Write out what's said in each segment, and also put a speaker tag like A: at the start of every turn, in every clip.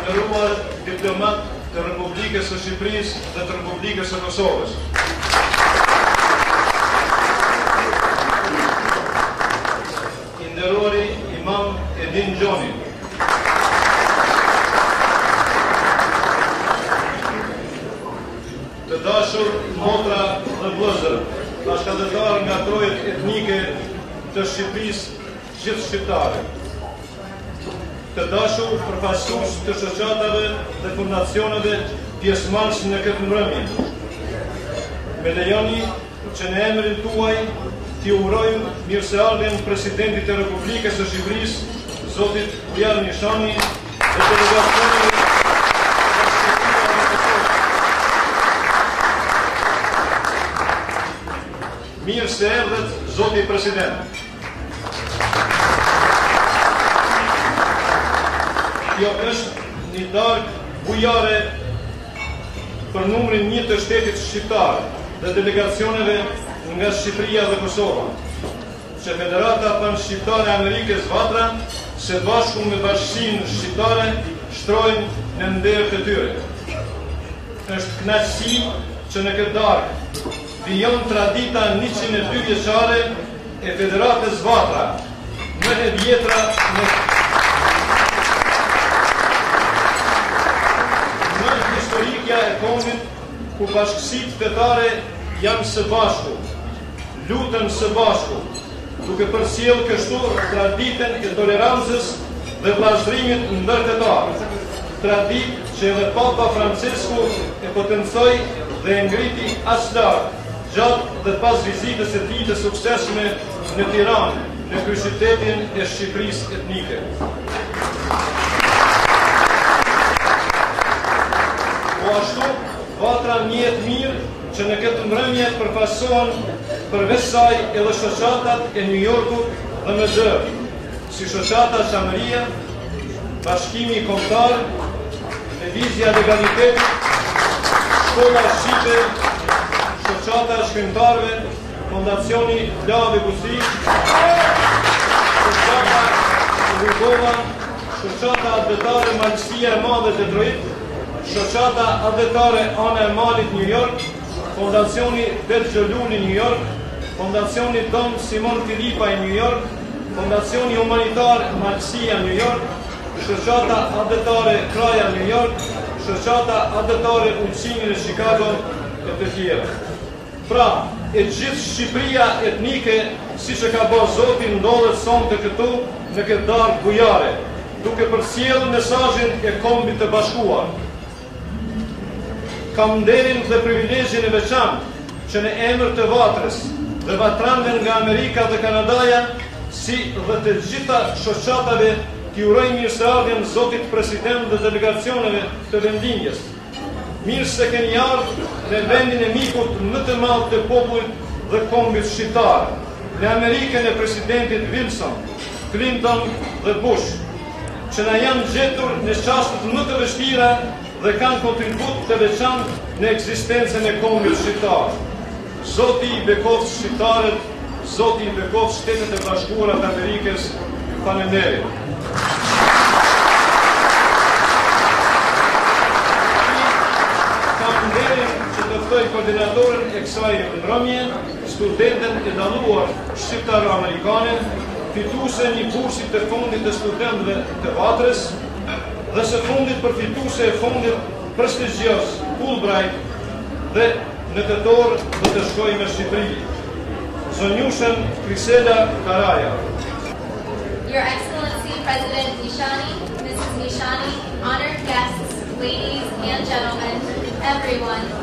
A: Nderuar diplomatë të Republikës së Shqipërisë dhe të Republikës së Kosovës. I nderuari Imam Edin Gjoni. Të dashur motra dhe vëllezër, bashkatdhetarë nga trojet etnike të Shqipërisë gjithëshqiptare, të dashur përfaqësues të shoqatave dhe fondacioneve pjesëmarrës në këtë mbrëmje, me lejoni, që në emrin tuaj t'i uroj mirëseardhjen Presidentit të Republikës së Shqipërisë, zotit Bujar Nishani dhe delegacionit të tij. Mirë se erdhët, zoti president. Kjo është një darkë bujare për numrin një të shtetit shqiptar dhe delegacioneve nga Shqipëria dhe Kosova, që Federata Panshqiptare e Amerikës Vatra së bashku me Bashkësinë Shqiptare shtrojnë në nder të tyre. Është kënaqësi që në këtë darkë vijon tradita 102 vjeçare e Federatës Vatra, më e vjetra dhe më historikja e kombit ku bashkësitë fetare janë së bashku, lutën së bashku, duke përcjellë kështu traditën e tolerancës dhe vllazërimit ndërfetar. Traditë që edhe Papa Francisku e potencoi dhe e ngriti aq lart gjatë dhe pas vizitës së tij të suksesshme në Tiranë, në kryeqytetin e Shqipërisë etnike. Po ashtu, Vatra ndjehet mirë që në këtë mbrëmje përfaqësohen përveç saj edhe shoqatat e New Yorkut dhe më gjerë. Si Shoqata Çamëria, Bashkimi Kombëtar, Lëvizja e Legalitetit, Shkolla Shqipe, Shoqata e Shkrimtarëve, Fondacioni Plavë Guci, Shoqata Rugova, Shoqata Atdhetare Malësia e Madhe Detroit, Shoqata Atdhetare Ana e Malit New York, Fondacioni Ded Gjo Luli Nju Jork, Fondacioni Don Simon Filipaj Nju Jork, Fondacioni Humanitar Malësia Nju Jork, Shoqata Atdhetare Kraja Nju Jork, Shoqata Atdhetare Ulqini në Chicago e të tjera. Pra, e gjithë Shqipëria etnike, siç e ka ba Zoti, ndodhet sonte këtu në këtë darkë bujare, duke përcjellë mesazhin e kombit të bashkuar. Kam nderin dhe privilegjin e veçantë që në emër të Vatrës dhe vatranëve nga Amerika dhe Kanadaja, si dhe të gjitha shoqatave, t'i uroj mirëseardhjen zotit President dhe delegacioneve të vendlindjes. Mirë se keni ardhur në vendin e mikut më të madh të popullit dhe kombit shqiptar, në Amerikën e Presidentit Wilson, Clinton dhe Bush. që na janë gjetur në çastet më të vështira dhe kanë kontribut të veçantë në ekzistencën e kombit shqiptar. Zoti i bekoftë shqiptarët, Zoti i bekoftë Shtetet e Bashkuara të Amerikës. Ju faleminderit. Kam nderin që të ftoj koordinatorin e kësaj mbrëmje, Studenten e dalluar shqiptaro-amerikane, fituese e një burse të Fondit të Studentëve të Vatrës dhe së fundit përfituese e fondit prestigjioz Fulbright dhe në tetor do të shkojë në Shqipëri, zonjushën Krisela Karaja.
B: Your Excellency President Nishani, Mrs. Nishani, honored guests, ladies and gentlemen, everyone,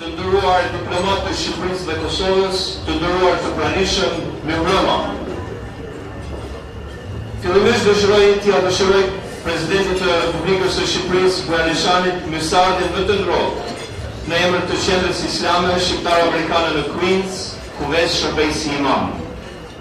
C: Të nderuar diplomatë të Shqipërisë dhe Kosovës, të nderuar të pranishëm, mirëmbrëma. Fillimisht dëshiroj t'ia dëshiroj Presidentit të Republikës së Shqipërisë, Bujar Nishanit, mirëseardhjen më të ngrohtë në emër të Qendrës Islame Shqiptaro-Amerikane në Queens, ku veç shërbej si imam.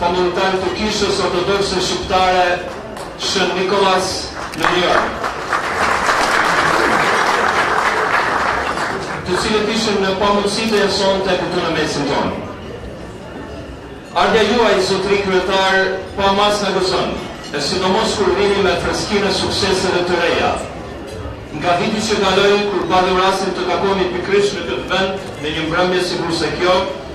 C: Famullitarë të Kishës Ortodokse Shqiptare Shën Nikollas në New York, të cilët ishin në pamundësi të jenë sonte këtu në mesin tonë. Ardhja juaj, Zotëri Kryetar, pa masë na gëzon, e sidomos kur vini me freskinë e sukseseve të reja. Nga viti që kaloi, kur patëm rastin të takohemi pikërisht në këtë vend në një mbrëmje sikurse kjo,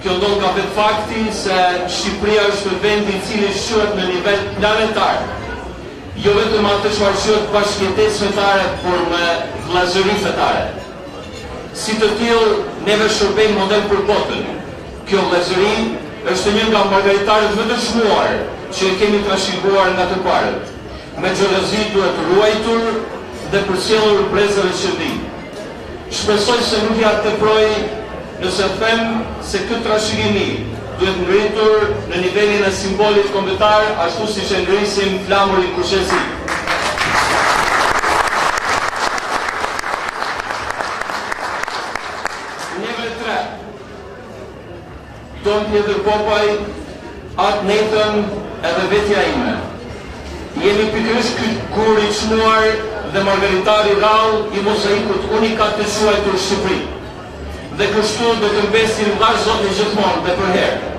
C: Kjo ndodh nga vetë fakti se Shqipëria është vendi i cili shquhet në nivel planetar, jo vetëm me atë çfarë quhet bashkëjetesë fetare, por me vëllazëri fetare. Si të tillë, neve shërbejmë model për botën. Kjo vëllazëri është një nga margaritarët më të çmuar që i kemi trashëguar nga të parët. Me xhelozi duhet ruajtur dhe përcjellur brezave që vijnë. Shpresoj se nuk ia teproj nëse them se këtë trashëgimi duhet ngritur në nivelin e simbolit kombëtar ashtu siç e ngrisim flamurin kuqezi. Dom Pjetër Popaj, At Nathan edhe vetja ime jemi pikërisht ky gur i çmuar dhe margaritar i rrallë i mozaikut unikat të quajtur Shqipëri dhe kështu do të mbesim dashtë Zoti gjithmonë dhe përherë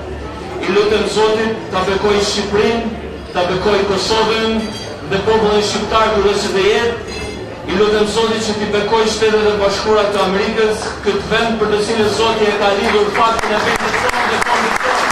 C: i lutem zotit ta bekojë Shqipërinë ta bekojë Kosovën dhe popullin shqiptar kudo që të jetë I lutem Zotit që t'i bekojë Shtetet e Bashkuara të Amerikës këtë vend për të cilin Zoti e ka lidhur fatin e vendit tonë dhe kombit tonë.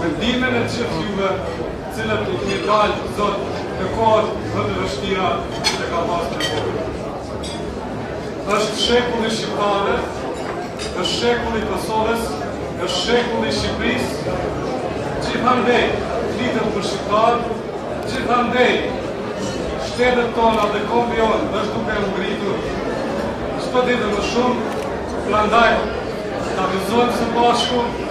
B: Me ndihmën e
D: gjithë juve, të cilët i keni dalë zot në kohët më të vështira që ka pasur nevoja. Është shekulli i shqiptarëve, është shekulli i Kosovës, është shekulli i Shqipërisë. Gjithandej, flitet për shqiptarë, gjithandej shtetet tona dhe kombi jonë është duke u ngritur çdo ditë më shumë, prandaj të lëvizim së bashku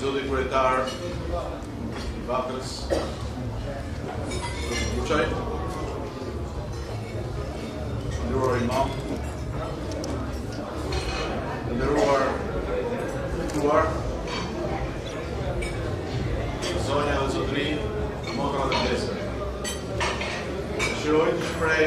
E: Zoti kryetar i Vatrës, Zoti Buçaj, i nderuar Imam, të nderuar të ftuar, Zonja dhe Zotëri, Motra dhe Vllezër. Dëshiroj të shprej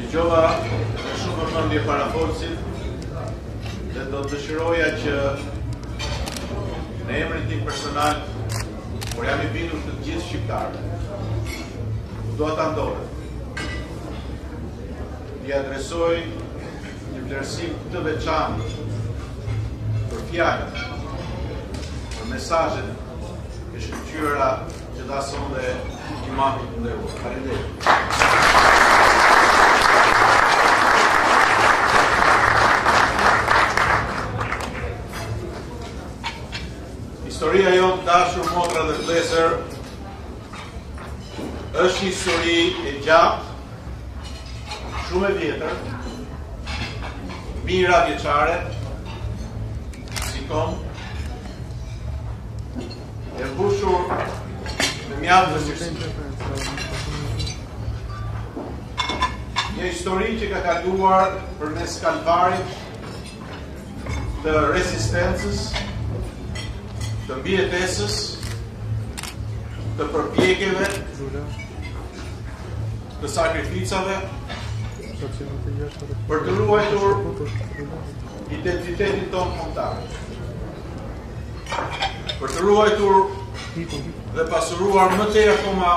E: Dëgjova me shumë vëmendje parafolësit dhe do të dëshiroja që në emrin tim personal por jam i bindur të gjithë shqiptarëve do të ndodhë, t'i adresoj Një vlerësim të veçantë për fjalët, për mesazhet e shkëlqyera që dha sonde imami i nderuar. Faleminderit. Historia jonë të dashur motra dhe vllezër është një histori e gjatë Shumë e vjetër, mijëravjeçare, si komb, e bushur me mjaft dhe mirësi. Një histori që ka kaluar përmes kalvarit të rezistencës, të mbijetesës, të përpjekjeve, të sakrificave, për të ruajtur identitetin tonë kombëtar. Për të ruajtur dhe pasuruar më tej akoma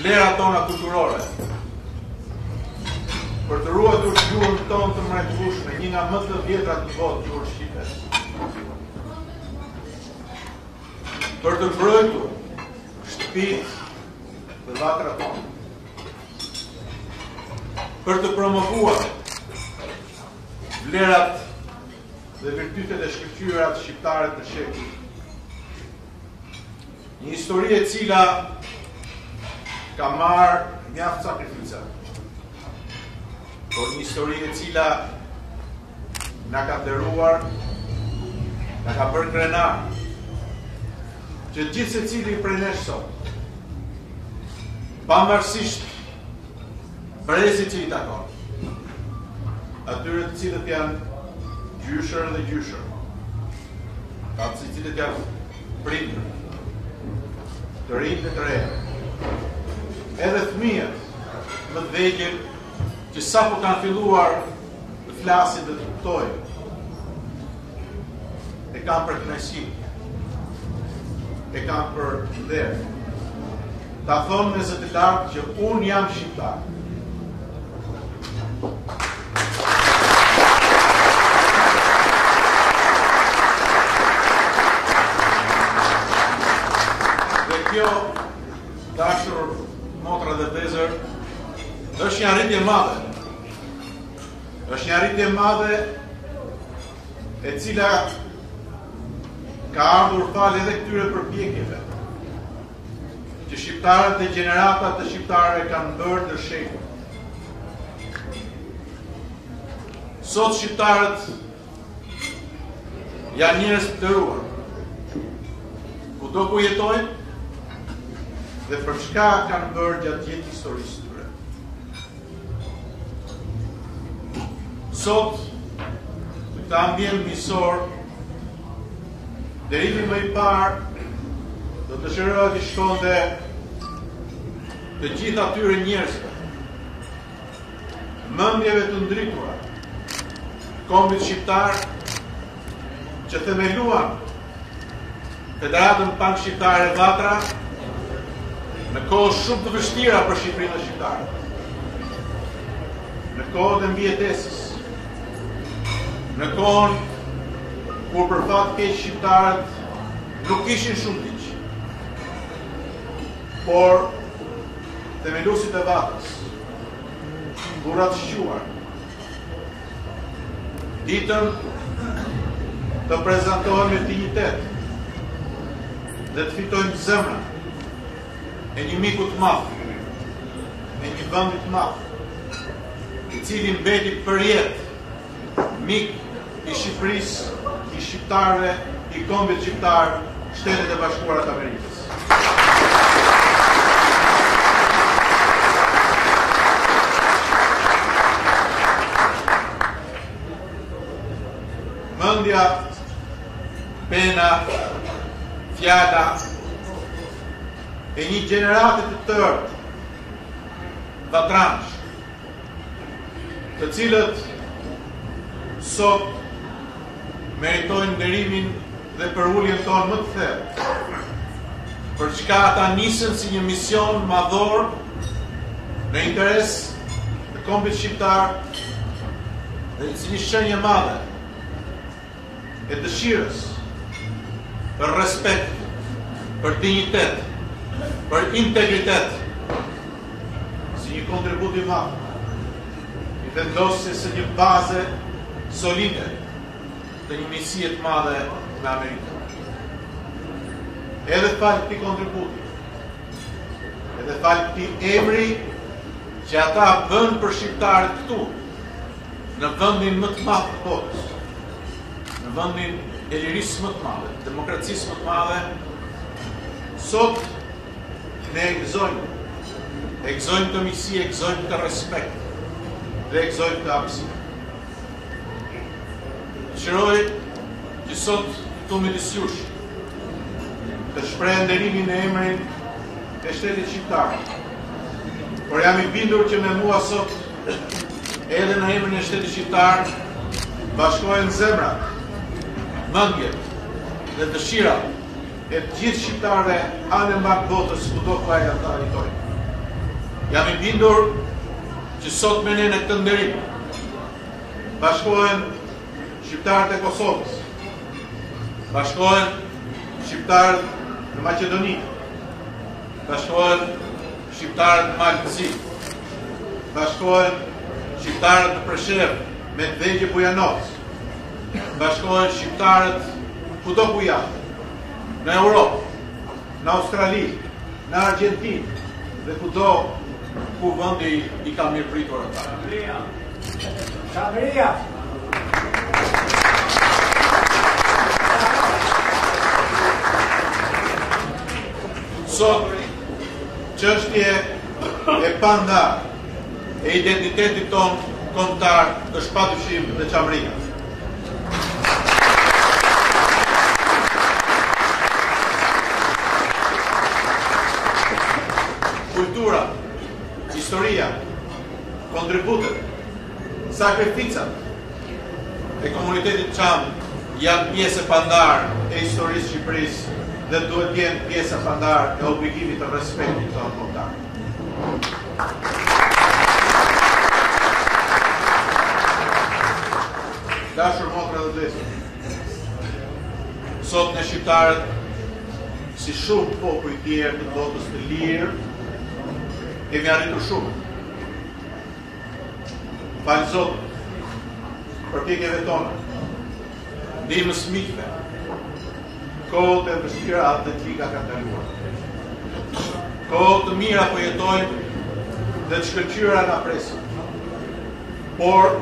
E: vlerat tona kulturore. Për të ruajtur gjuhën tonë të mrekullueshme, një nga më të vjetrat në botë, gjuhën shqipe. Për të mbrojtur shtëpitë dhe vatrat tonë. Për të promovuar vlerat dhe virtytet e shkëlqyera të shqiptarëve në shekuj. Një histori e cila ka marrë mjaft sakrifica, por një histori e cila na ka nderuar, na ka bërë krenarë, që gjithsecili prej nesh sot, pavarësisht brezit që i takon, atyre të cilët janë gjyshër dhe gjyshe, ata të cilët janë Prindër, të rinj dhe të reja, edhe fëmijët më të vegjel që sapo kanë filluar të flasin dhe të kuptojnë, e kanë për kënaqësi, e kanë për nder. Ta thonë me zë të lartë që unë jam shqiptar. Dhe kjo të dashur motra dhe vëllezër është një arritje madhe. Është një arritje e madhe e cila ka ardhur falë edhe këtyre përpjekjeve Që shqiptarët dhe gjeneratat e shqiptarëve kanë bërë ndër shekuj. Sot shqiptarët janë njerëz të nderuar kudo ku jetojnë dhe për çka kanë bërë gjatë gjithë historisë së tyre. Sot, në këtë ambient miqësor, Nderimi më i parë do të dëshiroja t'i shkonte të gjithë atyre njerëzve, mëndjeve të ndritura, kombit shqiptar që themeluan Federatën Panshqiptare Vatra në kohë shumë të vështira për Shqipërinë dhe shqiptarët. Në kohë edhe mbijetese. Në kohën kur për fat keq shqiptarët nuk kishin shumë miq. Por themeluesit e Vatrës, burra të shquar, ditën të prezentohen me dignitet dhe të fitojnë zemrën e një miku të madh, e një vendi të madh, i cili mbeti përjetë mik i Shqipërisë, i shqiptarëve, i kombit shqiptar, Shtetet e Bashkuara të Amerikës. Mëndja, pena, fjala, e një gjenerate të tërë vatranësh, të cilët sot meritojnë nderimin dhe përuljen tonë më të thellë, për çka ata nisën si një mision madhor në interes të kombit shqiptar dhe si një shenjë e madhe e dëshirës për respekt, për dinjitet, për integritet, si një kontribut i madh i vendosjes së një baze solide të një miqësie të madhe me Amerikën. Edhe falë këtij kontributi, edhe falë këtij emri që ata bënë për shqiptarët këtu, Në vendin më të madh në botë, në vendin e lirisë më të madhe, demokracisë më të madhe, sot ne e gëzojmë, e gëzojmë këtë miqësi, e gëzojmë këtë respekt, dhe e gëzojmë këtë hapësirë. Dëshiroj që sot këtu midis jush, të shprej nderimin në emrin e shtetit shqiptar, por jam i bindur që me mua sot Edhe në emrin e shtetit shqiptar bashkohen zemrat, mëndjet dhe dëshira e të gjithë shqiptarëve anë mbarë botës kudo ku ata jetojnë. Jam i bindur që sot me ne në këtë nderim bashkohen shqiptarët e Kosovës, bashkohen shqiptarët në Maqedoni, bashkohen Shqiptarët në Mal të Zi, bashkohen shqiptarët në Preshevë, Medvegjë e Bujanoc, bashkohen shqiptarët kudo ku janë, në Europë, në Australi, në Argjentinë dhe kudo ku vëndi i ka mirëpritur ata.
F: Çamëria! Çamëria!
E: Sot, Çështje e pandarë e identitetit tonë kombëtar është padyshim dhe Çamëria. Kultura, historia, kontributet, Sakrificat e komunitetit çam janë pjesë e pandarë e historisë së Shqipërisë dhe duhet të jenë pjesë e pandarë e obligimit të respektit tonë kombëtar. dashur motra dhe vlezër. Sot ne shqiptarët, si shumë popuj të tjerë të botës të lirë, kemi arritur shumë. Falë Zotit, përpjekjeve tona, ndihmës së miqve, kohët e vështira dhe të liga kanë kaluar. Kohë të mira po jetojmë dhe të shkëlqyera na presin. Por,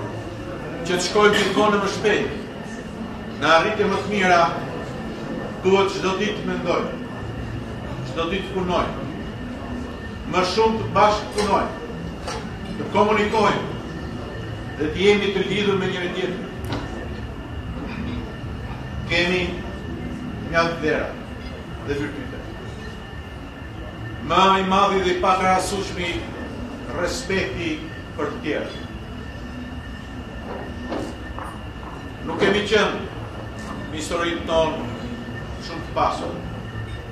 E: që të shkojmë gjithmonë më shpejt, në arritje më të mira, duhet çdo ditë të mendojmë, çdo ditë të punojmë, më shumë të bashkëpunojmë, të komunikojmë dhe të jemi të lidhur me njëri tjetrin. Kemi mjaft vlera dhe virtyte. Më i madhi dhe i pakrahasueshmi respekti për të tjerë. Nuk kemi qënë në historinë tonë shumë të pasur.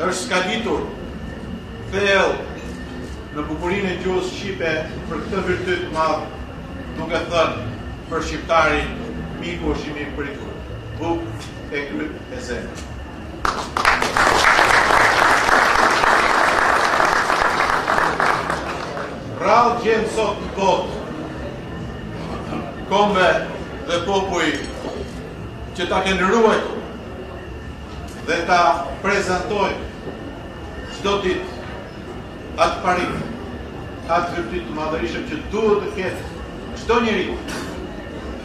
E: Është skalitur thellë në bukurinë e gjuhës shqipe për këtë virtyt të madh, duke thënë për shqiptarin miku është i mirëpritur, bukë e kripë e zemër. Rallë gjen sot në botë, kombe dhe popuj që ta kenë ruajtur, dhe ta prezantojnë çdo ditë atë parim, atë virtyt të madhërishëm që duhet të ketë çdo njeri,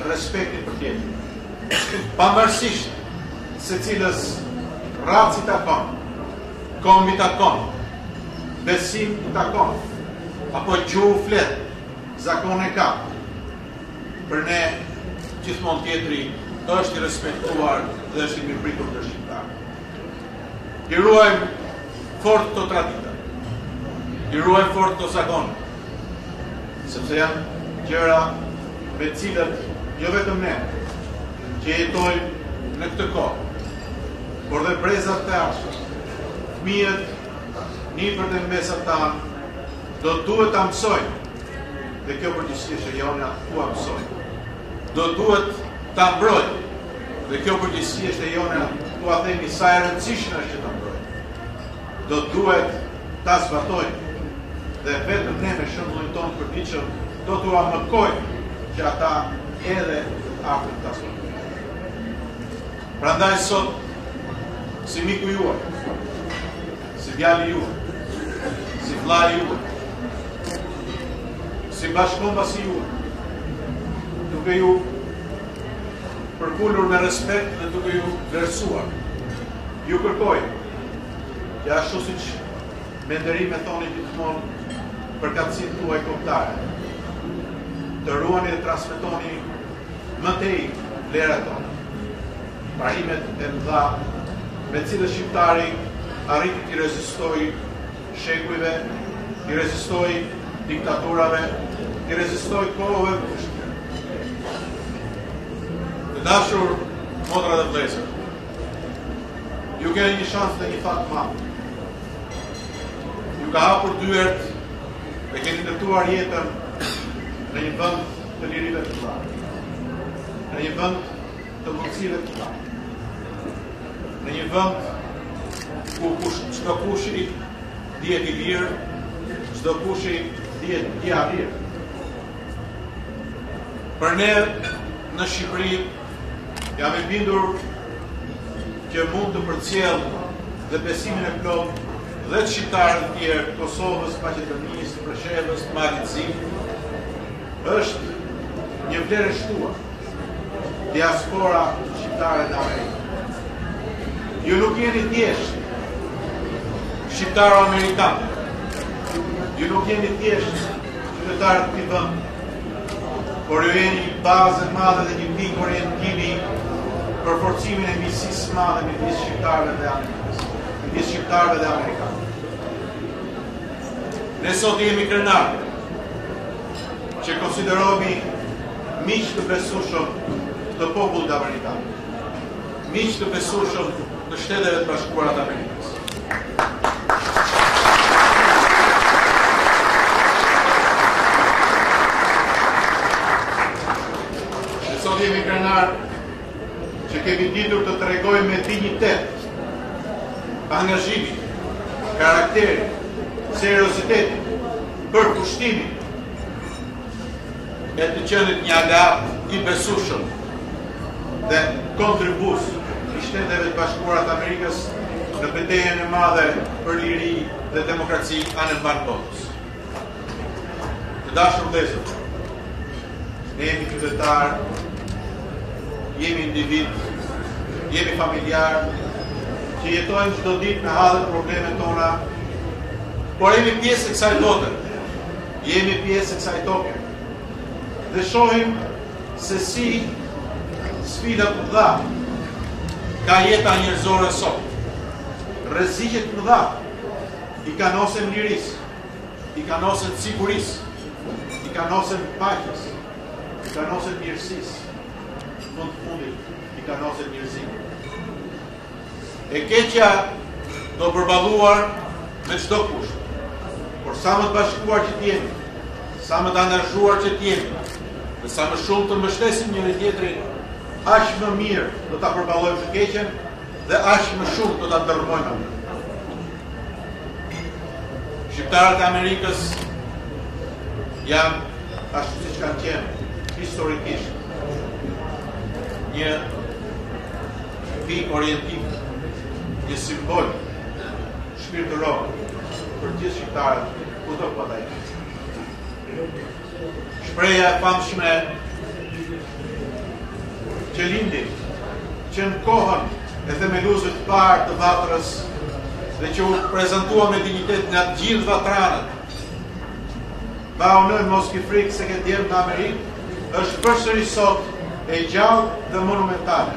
E: respektin për tjetrin. Pavarësisht se cilës racë i takon, komb i takon, besim i takon, apo gjuhë flet, zakone ka, Për ne gjithmonë tjetri është i respektuar dhe është i mirëpritur nga shqiptarët. I ruajmë fort këto tradita. I ruajmë fort këto zakone. Sepse janë gjëra me të cilat jo vetëm ne që jetojmë në këtë kohë, por dhe brezat e ardhshëm, fëmijët, nipërit e mbesat tona, Do të duhet ta mësojnë. Dhe kjo përgjegjësi është e jona t'ua mësojmë. Do të duhet ta mbrojnë. Dhe kjo përgjegjësi është e jona t'ua themi sa e rëndësishme është që ta mbrojnë. Do të duhet ta zbatojnë. Dhe vetëm ne me shembullin tonë të përditshëm, do t'ua mëkojmë që ata edhe ata ta zbatojnë. Prandaj sot, si miku juaj, Si djali juaj, si vëlla juaj, si bashkëkombasi juaj, duke ju përkulur me respekt dhe duke ju vlerësuar. Ju kërkoj, që ashtu siç me nderim e thoni gjithmonë përkatësinë tuaj kombëtare, të ruani dhe transmitoni më tej vlerat tona. Parimet e mëdha me të cilat shqiptari arriti t'i rezistojë shekujve, t'i rezistojë diktaturave, t'i rezistojë kohëve të vështira. Të dashur motra dhe vëllezër, ju keni një shans dhe një fat të madh. Ju ka hapur dyert dhe keni ndërtuar jetën në një vend të lirive të mëdha. Në një vend të mundësive të ta. Në një vend, ku çdokush të jetë i lirë, çdokush të jetë i arrirë. Për ne, në Shqipëri, jam e bindur që mund të përcjell dhe besimin e plotë dhe të shqiptarëve të tjerë të Kosovës, Maqedonisë, Preshevës, Malit Zi, është një vlerë e shtuar. diaspora shqiptare në Amerikë. Ju nuk jeni thjesht shqiptarë amerikanë. Ju nuk jeni thjesht qytetarë të këtij vendi. Por ju jeni një bazë e madhe dhe një pikë orientimi për forcimin e miqësisë së madhe midis shqiptarëve dhe amerikanëve. Midis shqiptarëve dhe amerikanëve. Ne sot jemi krenarë që konsiderohemi Miq të besueshëm të popullit amerikan. Miq të besueshëm të Shteteve të Bashkuara të Amerikës. Dhe sot jemi krenarë që kemi ditur të tregojmë me dignitet angazhimin, karakterin, seriozitetin, përkushtimin, e të qenit një aleat i besueshëm dhe kontribues i Shteteve të Bashkuara të Amerikës në betejën e madhe për liri dhe demokraci anembanë botës. Të dashur vëllezër, ne jemi qytetarë, jemi individë, jemi familjarë, që jetojmë çdo ditë me hallet problemet tona, por jemi pjesë e kësaj bote. Jemi pjesë e kësaj toke dhe shohim se si sfida të mëdha ka jeta njerëzore sot. Rreziqe të mëdha i kanosen lirisë, i kanosen sigurisë, i kanosen paqes, i kanosen mirësisë, në fund të fundit i kanosen njerëzimit. E keqja do përballuar me çdo kusht. Por sa më të bashkuar që të jemi, sa më të angazhuar që të jemi, dhe sa më shumë të mbështesim njëri-tjetrin, aq më mirë do ta përballojmë të keqen dhe aq më shumë do ta dërrmojmë. Shqiptarët e Amerikës janë ashtu siç kanë qenë historikisht një Ky orientim, një simbol shpirtëror për gjithë shqiptarët kudo po dajë. Shprehja e famshme që lindi që në kohën e themeluesit të parë të vatrës dhe që u prezentua me dinjitet nga të gjithë vatranët Ba, o nënë, mos ki frikë se ke djemtë në Amerikë, është përsëri sot e gjallë dhe monumentale.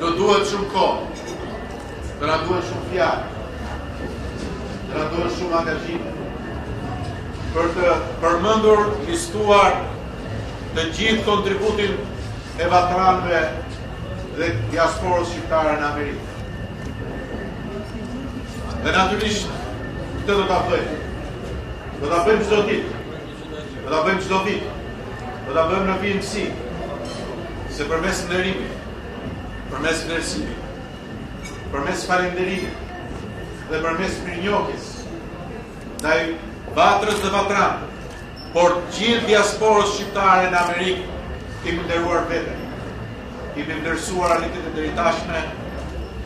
E: Do duhet shumë kohë. Do na duhet shumë fjalë. Do na duhet shumë angazhim. Për të përmendur, listuar të gjithë kontributin e vatranëve dhe diasporës shqiptare në Amerikë. Dhe natyrisht, këtë do ta bëjmë. Do ta bëjmë çdo ditë. Do ta bëjmë çdo vit. Do ta bëjmë në vijimësi. Se përmes nderimit, përmes vlerësimit, përmes falënderimit dhe përmes mirënjohjes ndaj Vatrës dhe vatranëve, por gjithë diasporës shqiptare në Amerikë, kemi nderuar veten, kemi vlerësuar arritjet e deri tashme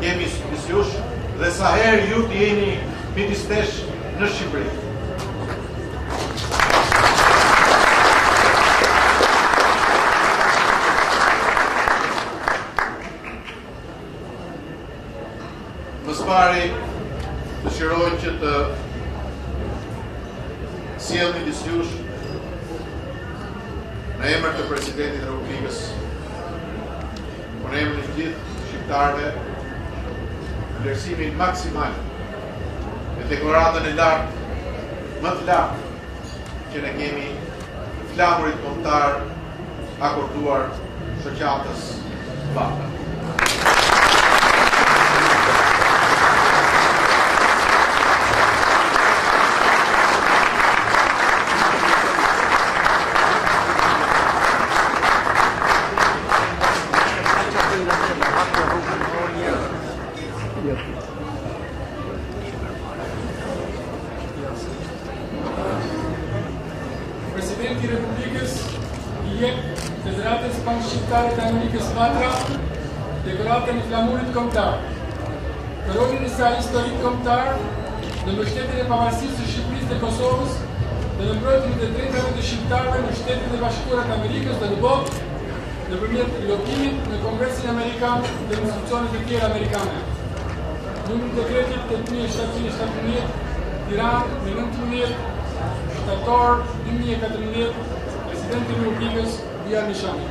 E: Jemi midis jush dhe sa herë ju të jeni midis nesh në Shqipëri. Më së pari, dëshiroj që të sjell midis jush në emër të presidentit të Republikës dhe në emër të gjithë shqiptarëve vlerësimin maksimal me dekoratën e lartë, më të lartë që ne kemi, e flamurit kombëtar akorduar shoqatës Vatra.
G: Presidenti i Republikës i jep Federatës Panshqiptare të Amerikës Vatra dekoratën e flamurit kombëtar. Për rolin e saj historik kombëtar në mbështetjen e pavarësisë të Shqipërisë dhe Kosovës dhe në mbrojtjen e të drejtave të shqiptarëve në shtetet e bashkuara të Amerikës dhe në botë, nëpërmjet lobimit në Kongresin Amerikan dhe institucionet e tjera amerikane, numri i dekretit tetë mijë e shtatëqind e shtatëmbëdhjetë, Tiranë, me nëntëmbëdhjetë shtator dy mijë e katërmbëdhjetë, Presidenti i Republikës, Bujar Nishani.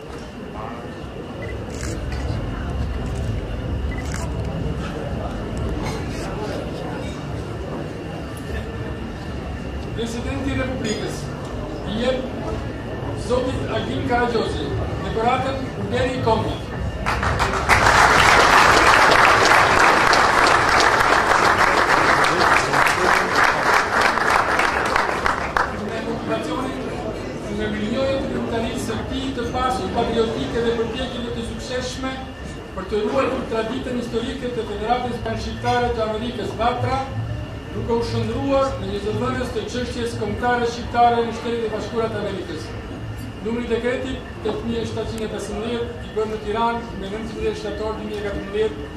G: Presidenti i Republikës, i jep Zotit Agim Karagjozi, dekoratën Nderi i Kombi. Me motivacionin Për mirënjohje të veprimtarisë së tij të pasur patriotike dhe përpjekjeve të suksesshme për të ruajtur traditën historike të Federatës Panshqiptare të Amerikës, Vatra, duke u shndërruar në një zëdhënës të çështjes kombëtare shqiptare në Shtetet e Bashkuara të Amerikës. Numri i dekretit tetë mijë e shtatëqind e pesëmbëdhjetë, i bërë në Tiranë me nëntëmbëdhjetë shtator dy mijë e katërmbëdhjetë,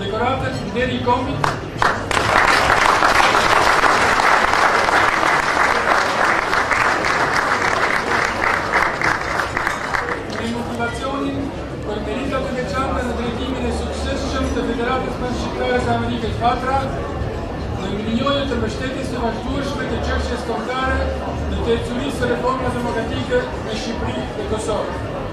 G: Dekoratën Nderi i Kombit. Me motivacionin për meritat e veçanta në drejtimin e suksesshëm të Federatës Panshqiptare të Amerikës Vatra, dhe mirënjohje të mbështetjes së vazhdueshme të çështjes kombëtare dhe të ecurisë së reformave demokratike në Shqipëri e Kosovë.